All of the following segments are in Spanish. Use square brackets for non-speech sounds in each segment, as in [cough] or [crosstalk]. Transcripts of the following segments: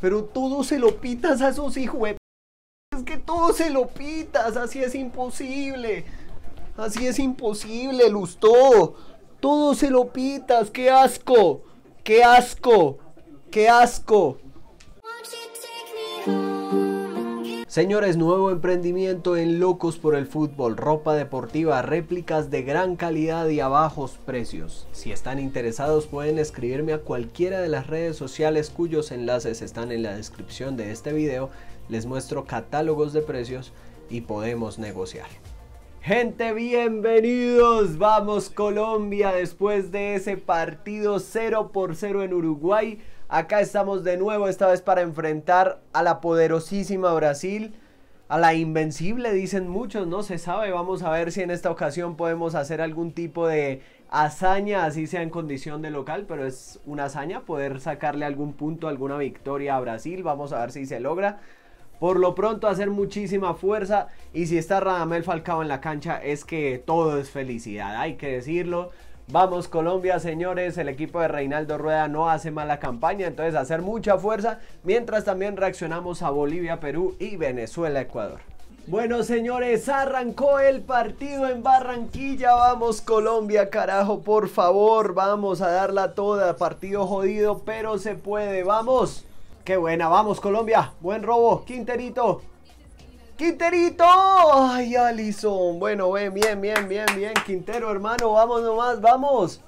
Pero todo se lo pitas a esos hijos. Es que todo se lo pitas. Así es imposible. Así es imposible, Lustó. Todo se lo pitas. ¡Qué asco! ¡Qué asco! ¡Qué asco! Señores, nuevo emprendimiento en Locos por el Fútbol, ropa deportiva, réplicas de gran calidad y a bajos precios. Si están interesados pueden escribirme a cualquiera de las redes sociales cuyos enlaces están en la descripción de este video. Les muestro catálogos de precios y podemos negociar. Gente, bienvenidos. Vamos Colombia después de ese partido 0 por 0 en Uruguay. Acá estamos de nuevo, esta vez para enfrentar a la poderosísima Brasil, a la invencible, dicen muchos, no se sabe. Vamos a ver si en esta ocasión podemos hacer algún tipo de hazaña, así sea en condición de local, pero es una hazaña poder sacarle algún punto, alguna victoria a Brasil. Vamos a ver si se logra. Por lo pronto hacer muchísima fuerza y si está Radamel Falcao en la cancha es que todo es felicidad, hay que decirlo. Vamos Colombia, señores, el equipo de Reinaldo Rueda no hace mala campaña, entonces hacer mucha fuerza, mientras también reaccionamos a Bolivia, Perú y Venezuela, Ecuador. Bueno, señores, arrancó el partido en Barranquilla. Vamos, Colombia, carajo, por favor. Vamos a darla toda. Partido jodido, pero se puede. Vamos. Qué buena. Vamos, Colombia. Buen robo. Quinterito. Quinterito. Ay, Alison. Bueno, bien, bien, bien, bien, bien. Quintero, hermano. Vamos nomás, vamos.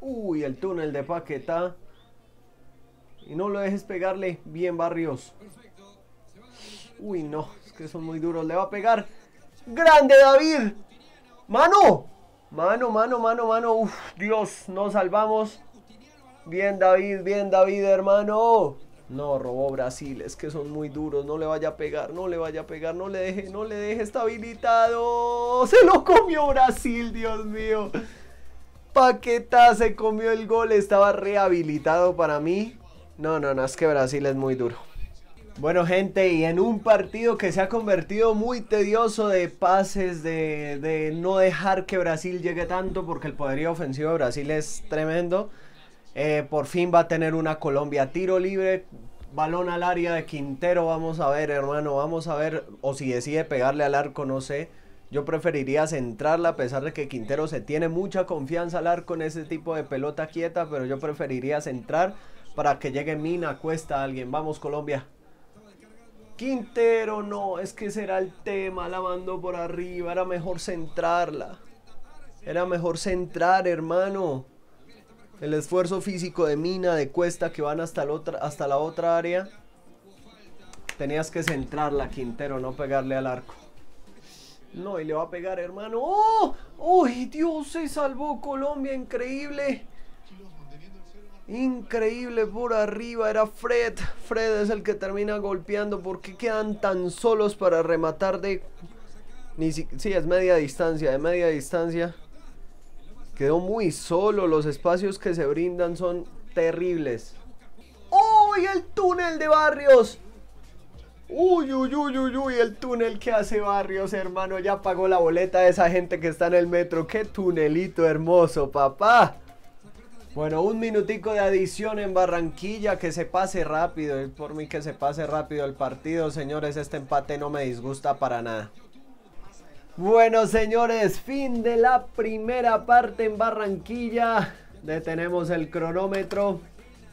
Uy, el túnel de Paqueta. Y no lo dejes pegarle. Bien, Barrios. Uy, no. Es que son muy duros. Le va a pegar. Grande, David. Mano. Mano, mano, mano, mano. Uf, Dios, nos salvamos. Bien, David, bien, David, hermano. No, robó Brasil, es que son muy duros, no le vaya a pegar, no le vaya a pegar, no le deje, no le deje, está habilitado. [laughs] Se lo comió Brasil, Dios mío. Paqueta se comió el gol, estaba rehabilitado para mí. No, no, no, es que Brasil es muy duro. Bueno gente, y en un partido que se ha convertido muy tedioso de pases, de, de no dejar que Brasil llegue tanto, porque el poderío ofensivo de Brasil es tremendo. Eh, por fin va a tener una Colombia tiro libre. Balón al área de Quintero. Vamos a ver, hermano. Vamos a ver. O si decide pegarle al arco, no sé. Yo preferiría centrarla a pesar de que Quintero se tiene mucha confianza al arco en ese tipo de pelota quieta. Pero yo preferiría centrar para que llegue Mina, cuesta a alguien. Vamos Colombia. Quintero, no, es que será el tema. La mandó por arriba. Era mejor centrarla. Era mejor centrar, hermano. El esfuerzo físico de Mina, de Cuesta, que van hasta, otra, hasta la otra área. Tenías que centrarla, Quintero, no pegarle al arco. No, y le va a pegar, hermano. ¡Oh! ¡Uy, Dios! Se salvó Colombia, increíble. Increíble por arriba, era Fred. Fred es el que termina golpeando. ¿Por qué quedan tan solos para rematar de... Ni si... Sí, es media distancia, de media distancia. Quedó muy solo, los espacios que se brindan son terribles. ¡Uy, el túnel de Barrios! Uy, uy, uy, uy, uy, el túnel que hace Barrios, hermano. Ya pagó la boleta de esa gente que está en el metro. ¡Qué tunelito hermoso, papá! Bueno, un minutico de adición en Barranquilla, que se pase rápido. Por mí que se pase rápido el partido, señores. Este empate no me disgusta para nada. Bueno, señores, fin de la primera parte en Barranquilla. Detenemos el cronómetro.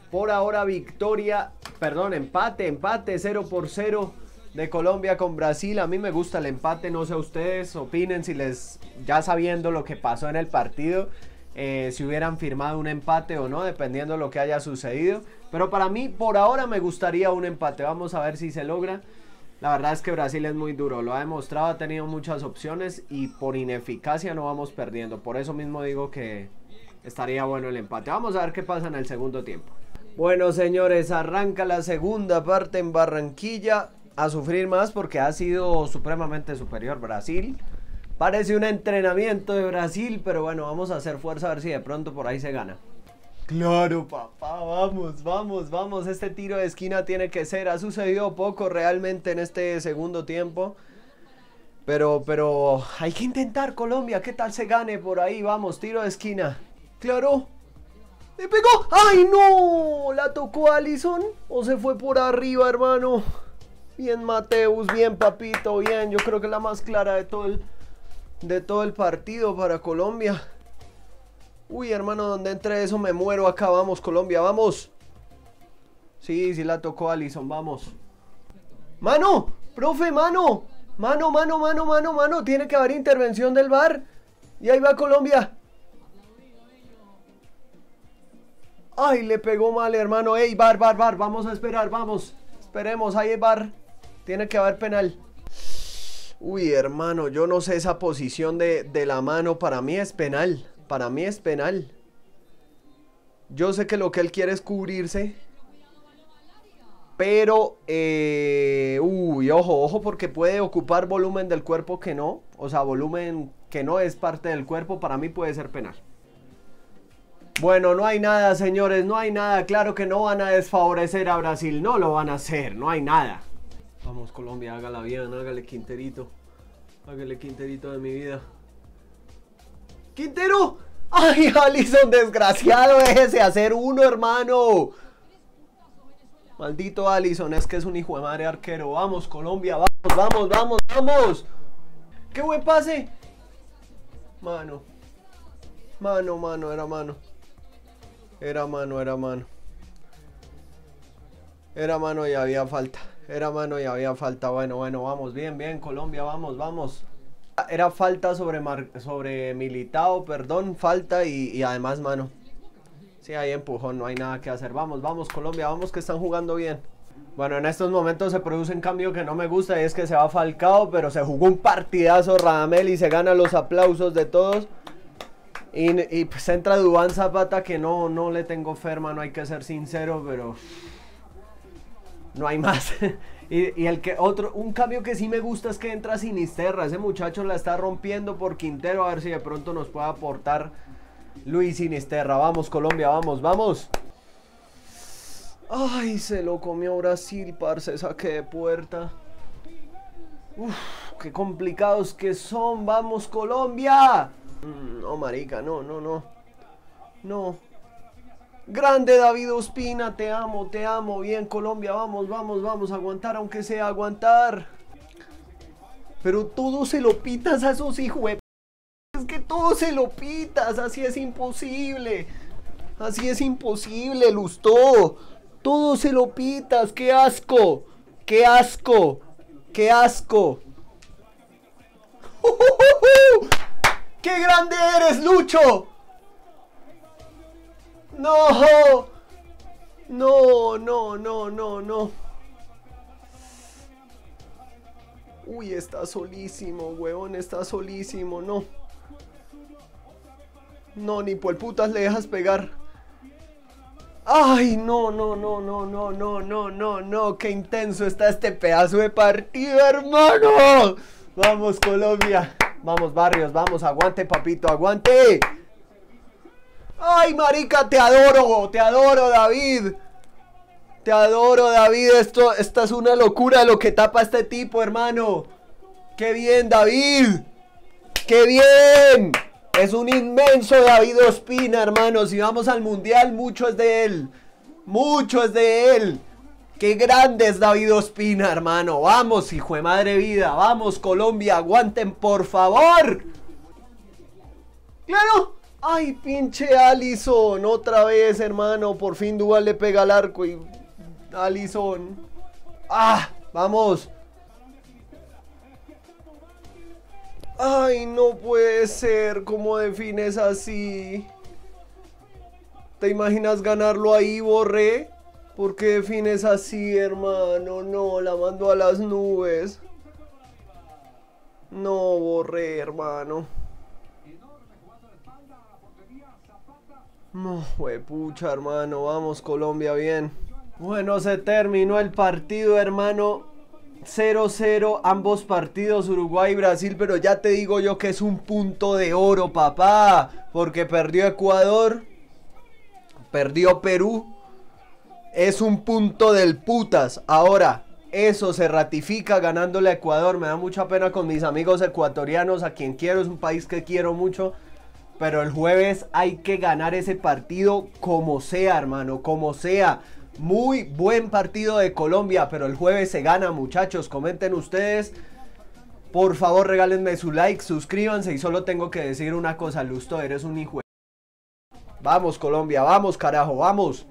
Por ahora victoria, perdón, empate, empate 0 por 0 de Colombia con Brasil. A mí me gusta el empate, no sé ustedes, opinen si les, ya sabiendo lo que pasó en el partido, eh, si hubieran firmado un empate o no, dependiendo de lo que haya sucedido. Pero para mí, por ahora me gustaría un empate. Vamos a ver si se logra. La verdad es que Brasil es muy duro, lo ha demostrado, ha tenido muchas opciones y por ineficacia no vamos perdiendo. Por eso mismo digo que estaría bueno el empate. Vamos a ver qué pasa en el segundo tiempo. Bueno, señores, arranca la segunda parte en Barranquilla. A sufrir más porque ha sido supremamente superior Brasil. Parece un entrenamiento de Brasil, pero bueno, vamos a hacer fuerza a ver si de pronto por ahí se gana. Claro, papá, vamos, vamos, vamos. Este tiro de esquina tiene que ser. Ha sucedido poco realmente en este segundo tiempo. Pero, pero hay que intentar Colombia. ¿Qué tal se gane por ahí? Vamos, tiro de esquina. Claro. ¡Le pegó! ¡Ay, no! ¿La tocó Allison? ¿O se fue por arriba, hermano? Bien, Mateus, bien, papito, bien. Yo creo que es la más clara de todo de todo el partido para Colombia. Uy, hermano, donde entre eso me muero acá. Vamos, Colombia, vamos. Sí, sí la tocó Allison, vamos. ¡Mano! ¡Profe, mano! Mano, mano, mano, mano, mano. Tiene que haber intervención del bar. Y ahí va Colombia. Ay, le pegó mal, hermano. Ey, bar, bar, bar. Vamos a esperar, vamos. Esperemos, ahí bar. Tiene que haber penal. Uy, hermano, yo no sé esa posición de, de la mano. Para mí es penal. Para mí es penal. Yo sé que lo que él quiere es cubrirse. Pero, eh, uy, ojo, ojo, porque puede ocupar volumen del cuerpo que no. O sea, volumen que no es parte del cuerpo. Para mí puede ser penal. Bueno, no hay nada, señores, no hay nada. Claro que no van a desfavorecer a Brasil. No lo van a hacer, no hay nada. Vamos, Colombia, hágala bien, hágale Quinterito. Hágale Quinterito de mi vida. ¡Quintero! ¡Ay, Alison, desgraciado! Déjese hacer uno, hermano. Maldito Alison, es que es un hijo de madre arquero. Vamos, Colombia, vamos, vamos, vamos, vamos. ¡Qué buen pase! Mano. Mano, mano, era mano. Era mano, era mano. Era mano y había falta. Era mano y había falta. Bueno, bueno, vamos. Bien, bien, Colombia, vamos, vamos. Era falta sobre, sobre Militao, perdón, falta y, y además mano. Sí, ahí empujón, no hay nada que hacer. Vamos, vamos, Colombia, vamos que están jugando bien. Bueno, en estos momentos se produce un cambio que no me gusta y es que se va falcado, pero se jugó un partidazo Radamel y se gana los aplausos de todos. Y, pues entra Dubán Zapata que no, no le tengo ferma, no hay que ser sincero, pero no hay más. [laughs] y, el que otro, un cambio que sí me gusta es que entra Sinisterra. Ese muchacho la está rompiendo por Quintero. A ver si de pronto nos puede aportar Luis Sinisterra. Vamos, Colombia, vamos, vamos. Ay, se lo comió Brasil, parce, saque de puerta. Uf, qué complicados que son. Vamos, Colombia. Mm, no, marica, no, no, no. No. Grande David Ospina, te amo, te amo. Bien, Colombia, vamos, vamos, vamos. Aguantar, aunque sea aguantar. Pero todo se lo pitas a esos hijos. Es que todo se lo pitas. Así es imposible. Así es imposible, Lustó. Todo se lo pitas. ¡Qué asco! ¡Qué asco! ¡Qué asco! [laughs] ¡Qué grande eres, Lucho! No, no, no, no, no, no. Uy, está solísimo, weón, está solísimo, no. No, ni por putas le dejas pegar. Ay, no, no, no, no, no, no, no, no, no, qué intenso está este pedazo de partido, hermano. Vamos, Colombia. Vamos, Barrios, vamos, aguante, papito, aguante. Ay, marica, te adoro, te adoro, David. Te adoro, David. Esto, esta es una locura lo que tapa este tipo, hermano. Qué bien, David. Qué bien. Es un inmenso David Ospina, hermano. Si vamos al mundial, mucho es de él. Mucho es de él. Qué grande es David Ospina, hermano. Vamos, hijo de madre vida. Vamos, Colombia. Aguanten, por favor. Claro. Ay, pinche Allison. Otra vez, hermano. Por fin Dual le pega al arco y... Allison. Ah, vamos. Ay, no puede ser. ¿Cómo defines así? ¿Te imaginas ganarlo ahí, Borré? ¿Por qué defines así, hermano? No, la mando a las nubes. No, borré, hermano. No, pucha, hermano. Vamos, Colombia, bien. Bueno, se terminó el partido, hermano. 0-0 ambos partidos, Uruguay y Brasil, pero ya te digo yo que es un punto de oro, papá. Porque perdió Ecuador, perdió Perú es un punto del putas. Ahora, eso se ratifica ganándole a Ecuador. Me da mucha pena con mis amigos ecuatorianos, a quien quiero, es un país que quiero mucho. Pero el jueves hay que ganar ese partido como sea, hermano, como sea. Muy buen partido de Colombia, pero el jueves se gana, muchachos. Comenten ustedes. Por favor, regálenme su like, suscríbanse y solo tengo que decir una cosa, Lusto, eres un hijo. Vamos Colombia, vamos carajo, vamos.